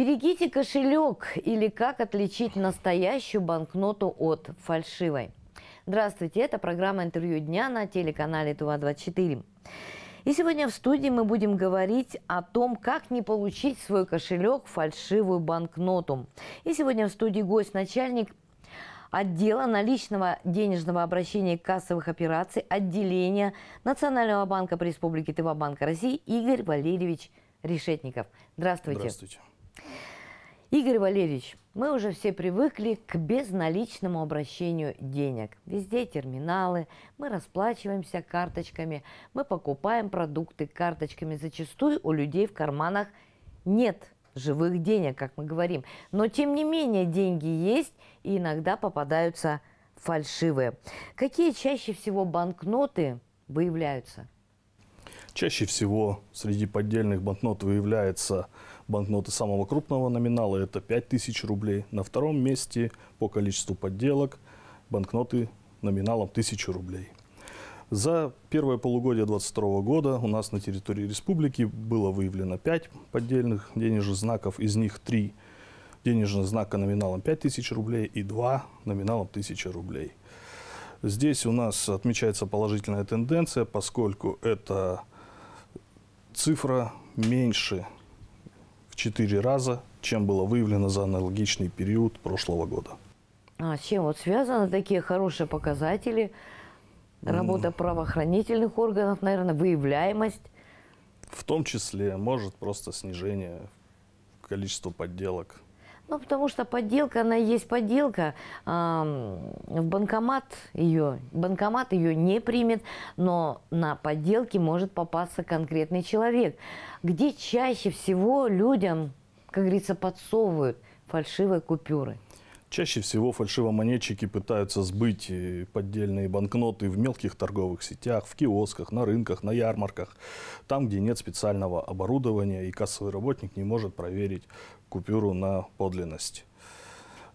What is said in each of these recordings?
Берегите кошелек или как отличить настоящую банкноту от фальшивой. Здравствуйте, это программа «Интервью дня» на телеканале ТУА-24. И сегодня в студии мы будем говорить о том, как не получить свой кошелек фальшивую банкноту. И сегодня в студии гость, начальник отдела наличного денежного обращения кассовых операций отделения Национального банка по Республике Тыва Банка России Игорь Валерьевич Решетников. Здравствуйте. Здравствуйте. Игорь Валерьевич, мы уже все привыкли к безналичному обращению денег. Везде терминалы, мы расплачиваемся карточками, мы покупаем продукты карточками. Зачастую у людей в карманах нет живых денег, как мы говорим. Но тем не менее деньги есть и иногда попадаются фальшивые. Какие чаще всего банкноты выявляются? Чаще всего среди поддельных банкнот выявляются банкноты самого крупного номинала, это 5000 рублей. На втором месте по количеству подделок банкноты номиналом 1000 рублей. За первое полугодие 2022 года у нас на территории республики было выявлено 5 поддельных денежных знаков, из них 3 денежных знака номиналом 5000 рублей и 2 номиналом 1000 рублей. Здесь у нас отмечается положительная тенденция, поскольку это цифра меньше 4 раза, чем было выявлено за аналогичный период прошлого года. А с чем вот связаны такие хорошие показатели? Работа правоохранительных органов, наверное, выявляемость? В том числе, может, просто снижение количества подделок ну, потому что подделка, она есть подделка. В банкомат ее, банкомат ее не примет, но на подделке может попасться конкретный человек. Где чаще всего людям, как говорится, подсовывают фальшивые купюры? Чаще всего фальшивомонетчики пытаются сбыть э, поддельные банкноты в мелких торговых сетях, в киосках, на рынках, на ярмарках, там, где нет специального оборудования и кассовый работник не может проверить купюру на подлинность.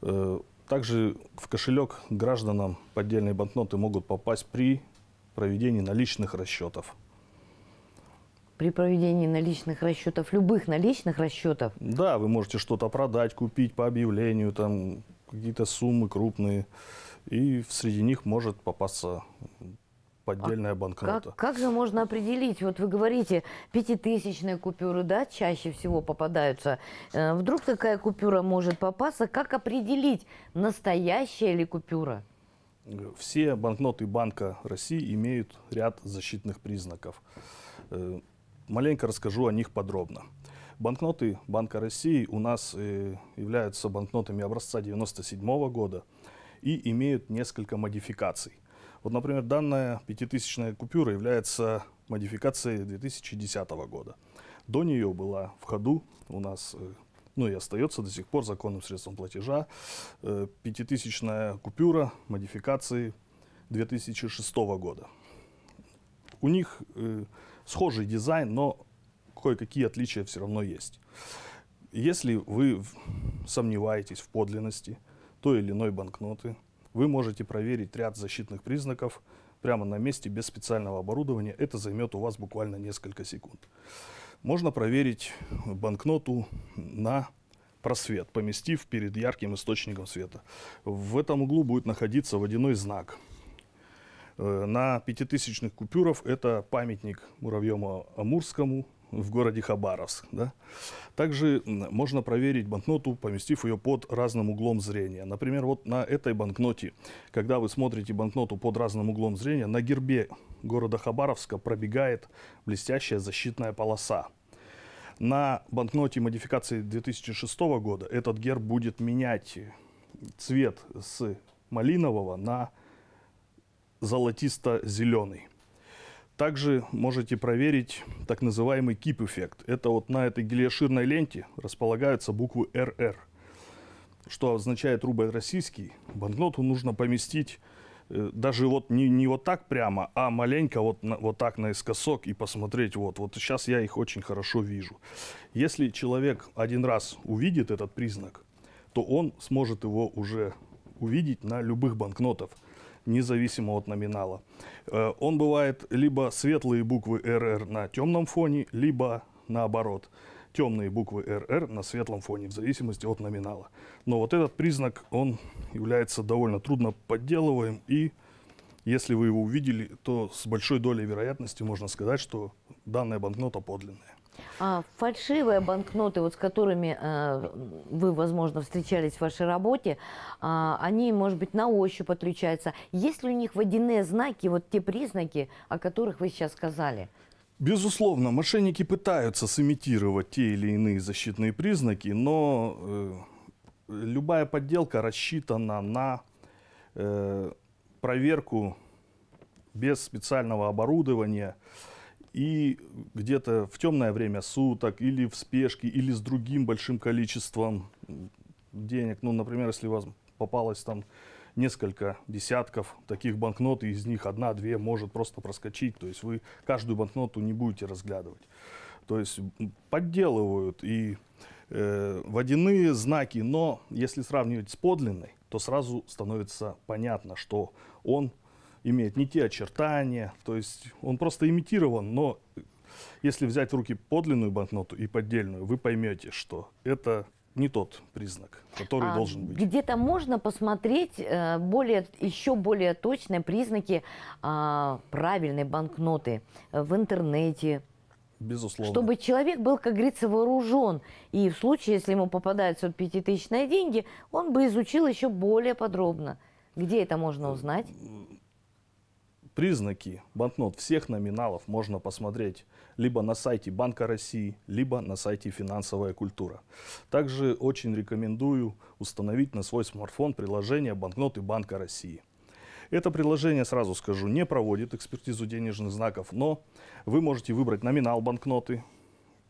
Э, также в кошелек гражданам поддельные банкноты могут попасть при проведении наличных расчетов. При проведении наличных расчетов, любых наличных расчетов? Да, вы можете что-то продать, купить по объявлению, там какие-то суммы крупные, и среди них может попасться поддельная а банкнота. Как, как же можно определить? Вот вы говорите, пятитысячные купюры, да, чаще всего попадаются. Э, вдруг такая купюра может попасться. Как определить, настоящая ли купюра? Все банкноты Банка России имеют ряд защитных признаков. Э, маленько расскажу о них подробно. Банкноты Банка России у нас э, являются банкнотами образца 1997 года и имеют несколько модификаций. Вот, например, данная пятитысячная купюра является модификацией 2010 года. До нее была в ходу у нас, э, ну и остается до сих пор законным средством платежа, э, пятитысячная купюра модификации 2006 года. У них э, схожий дизайн, но кое-какие отличия все равно есть. Если вы сомневаетесь в подлинности той или иной банкноты, вы можете проверить ряд защитных признаков прямо на месте без специального оборудования. Это займет у вас буквально несколько секунд. Можно проверить банкноту на просвет, поместив перед ярким источником света. В этом углу будет находиться водяной знак. Э, на пятитысячных купюрах это памятник Муравьему Амурскому, в городе Хабаровск. Да? Также можно проверить банкноту, поместив ее под разным углом зрения. Например, вот на этой банкноте, когда вы смотрите банкноту под разным углом зрения, на гербе города Хабаровска пробегает блестящая защитная полоса. На банкноте модификации 2006 года этот герб будет менять цвет с малинового на золотисто-зеленый. Также можете проверить так называемый кип-эффект. Это вот на этой гелиоширной ленте располагаются буквы РР, что означает рубль российский. Банкноту нужно поместить э, даже вот не, не вот так прямо, а маленько вот, вот так наискосок и посмотреть вот. Вот сейчас я их очень хорошо вижу. Если человек один раз увидит этот признак, то он сможет его уже увидеть на любых банкнотах независимо от номинала. Э, он бывает либо светлые буквы РР на темном фоне, либо наоборот. темные буквы РР на светлом фоне, в зависимости от номинала. Но вот этот признак, он является довольно трудно подделываем, и если вы его увидели, то с большой долей вероятности можно сказать, что данная банкнота подлинная. А фальшивые банкноты, вот с которыми э, вы, возможно, встречались в вашей работе, а, они, может быть, на ощупь отличаются. Есть ли у них водяные знаки, вот те признаки, о которых вы сейчас сказали? Безусловно, мошенники пытаются сымитировать те или иные защитные признаки, но э, любая подделка рассчитана на э, проверку без специального оборудования и где-то в темное время суток или в спешке или с другим большим количеством денег. Ну, например, если у вас попалось там несколько десятков таких банкнот, и из них одна-две может просто проскочить. То есть вы каждую банкноту не будете разглядывать. То есть подделывают и э, водяные знаки, но если сравнивать с подлинной, то сразу становится понятно, что он имеет не те очертания, то есть он просто имитирован, но если взять в руки подлинную банкноту и поддельную, вы поймете, что это не тот признак, который А должен быть. Где-то можно посмотреть э, более, еще более точные признаки а, правильной банкноты в интернете, Безусловно. чтобы человек был, как говорится, вооружен. И в случае, если ему попадаются вот пятитысячные деньги, он бы изучил еще более подробно. Где это можно узнать? Признаки банкнот всех номиналов можно посмотреть либо на сайте Банка России, либо на сайте Финансовая культура. Также очень рекомендую установить на свой смартфон приложение банкноты Банка России. Это приложение, сразу скажу, не проводит экспертизу денежных знаков, но вы можете выбрать номинал банкноты,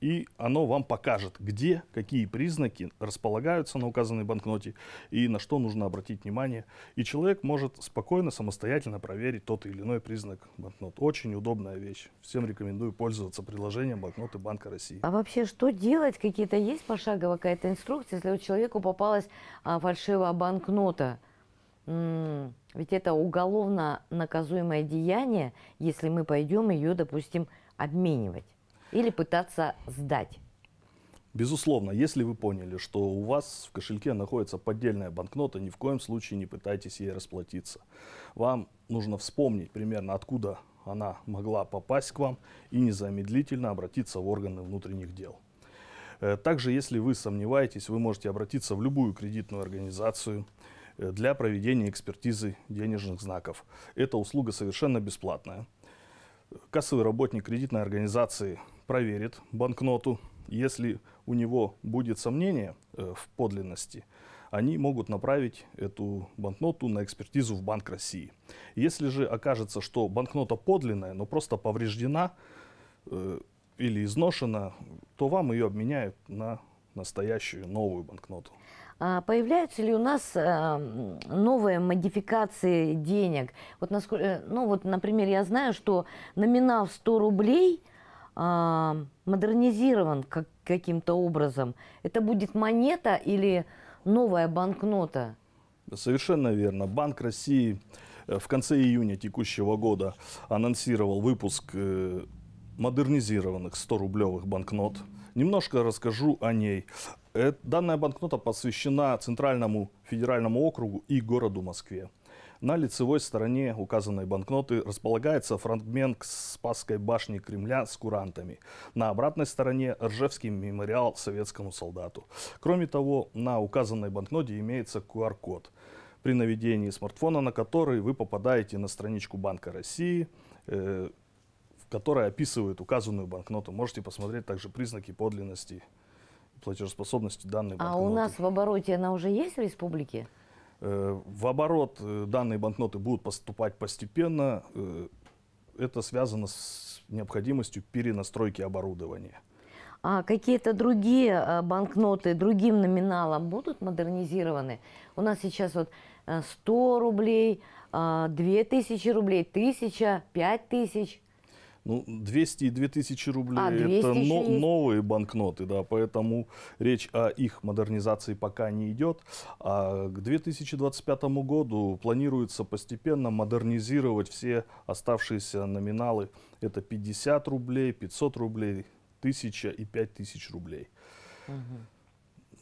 и оно вам покажет, где какие признаки располагаются на указанной банкноте и на что нужно обратить внимание. И человек может спокойно, самостоятельно проверить тот или иной признак банкнот. Очень удобная вещь. Всем рекомендую пользоваться приложением банкноты Банка России. А вообще, что делать? Какие-то есть пошаговая какая-то инструкция, если вот человеку попалась а, фальшивая банкнота? Ведь это уголовно наказуемое деяние, если мы пойдем ее, допустим, обменивать или пытаться сдать. Безусловно, если вы поняли, что у вас в кошельке находится поддельная банкнота, ни в коем случае не пытайтесь ей расплатиться. Вам нужно вспомнить примерно, откуда она могла попасть к вам и незамедлительно обратиться в органы внутренних дел. Э, Также, если вы сомневаетесь, вы можете обратиться в любую кредитную организацию э, для проведения экспертизы денежных знаков. Эта услуга совершенно бесплатная. Кассовый работник кредитной организации проверит банкноту. Если у него будет сомнение э, в подлинности, они могут направить эту банкноту на экспертизу в Банк России. Если же окажется, что банкнота подлинная, но просто повреждена э, или изношена, то вам ее обменяют на настоящую новую банкноту. А появляются ли у нас э, м, новые модификации денег? Вот, насколько, э, ну вот, например, я знаю, что номинал в 100 рублей а, модернизирован как, каким-то образом. Это будет монета или новая банкнота? Совершенно верно. Банк России э, в конце июня текущего года анонсировал выпуск э, модернизированных 100-рублевых банкнот. Немножко расскажу о ней. Э, Данная банкнота посвящена Центральному федеральному округу и городу Москве. На лицевой стороне указанной банкноты располагается фрагмент Спасской башни Кремля с курантами. На обратной стороне Ржевский мемориал советскому солдату. Кроме того, на указанной банкноте имеется QR-код, при наведении смартфона на который вы попадаете на страничку Банка России, э, которой описывает указанную банкноту. Можете посмотреть также признаки подлинности платежеспособности данной А банкноты. у нас в обороте она уже есть в республике? Э, В оборот э, данные банкноты будут поступать постепенно. Э, Это связано с необходимостью перенастройки оборудования. А какие-то другие банкноты другим номиналом будут модернизированы? У нас сейчас вот э, 100 рублей, а, 2000 рублей, 1000, 5000. Ну, 200 и 2000 рублей А, 200 это но- новые банкноты, да, поэтому речь о их модернизации пока не идет. А к 2025 году планируется постепенно модернизировать все оставшиеся номиналы. Это 50 рублей, 500 рублей, тысяча и пять тысяч рублей.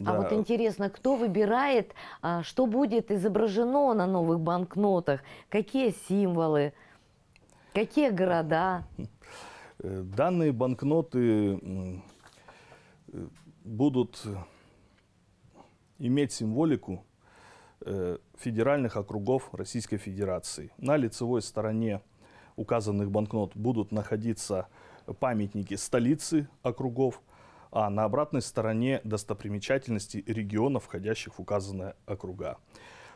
А вот интересно, кто выбирает, а, что будет изображено на новых банкнотах, какие символы, какие города? Данные банкноты э, будут иметь символику э, федеральных округов Российской Федерации. На лицевой стороне указанных банкнот будут находиться памятники столицы округов, а на обратной стороне достопримечательности регионов, входящих в указанные округа.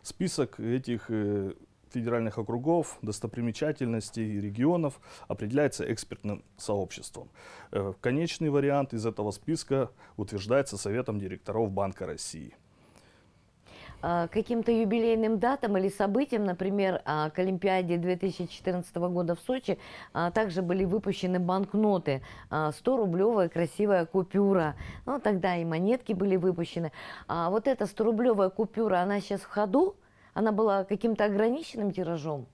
Список этих э, федеральных округов, достопримечательностей и регионов определяется экспертным сообществом. Э, Конечный вариант из этого списка утверждается Советом директоров Банка России. А, Каким-то юбилейным датам или событиям, например, а, к Олимпиаде 2014 года в Сочи, а, также были выпущены банкноты, 100-рублевая красивая купюра. Ну, тогда и монетки были выпущены. Вот эта 100-рублевая купюра, она сейчас в ходу? Она была каким-то ограниченным тиражом?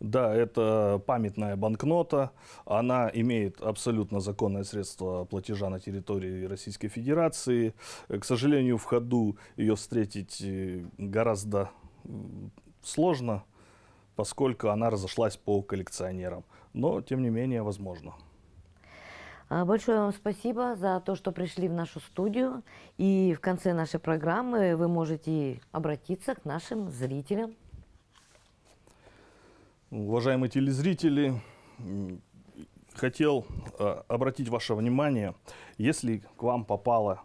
Да, это памятная банкнота. Она имеет абсолютно законное средство платежа на территории Российской Федерации. Э, К сожалению, в ходу ее встретить э, гораздо сложно, поскольку она разошлась по коллекционерам. Но, тем не менее, возможно. А, Большое вам спасибо за то, что пришли в нашу студию. И в конце нашей программы вы можете обратиться к нашим зрителям. Уважаемые телезрители, хотел э, обратить ваше внимание, если к вам попала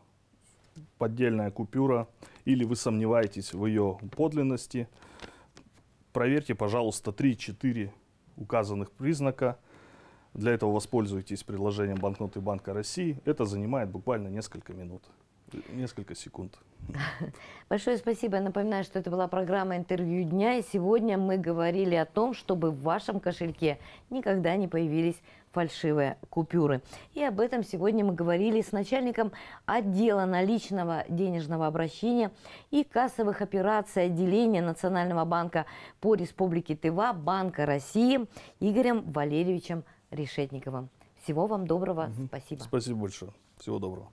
поддельная купюра или вы сомневаетесь в ее подлинности, проверьте, пожалуйста, 3-4 указанных признака. Для этого воспользуйтесь приложением банкноты Банка России. Это занимает буквально несколько минут, несколько секунд. Большое спасибо. Напоминаю, что это была программа «Интервью дня». И сегодня мы говорили о том, чтобы в вашем кошельке никогда не появились фальшивые купюры. И об этом сегодня мы говорили с начальником отдела наличного денежного обращения и кассовых операций отделения Национального банка по Республике Тыва Банка России Игорем Валерьевичем Решетниковым. Всего вам доброго. Спасибо. Спасибо большое. Всего доброго.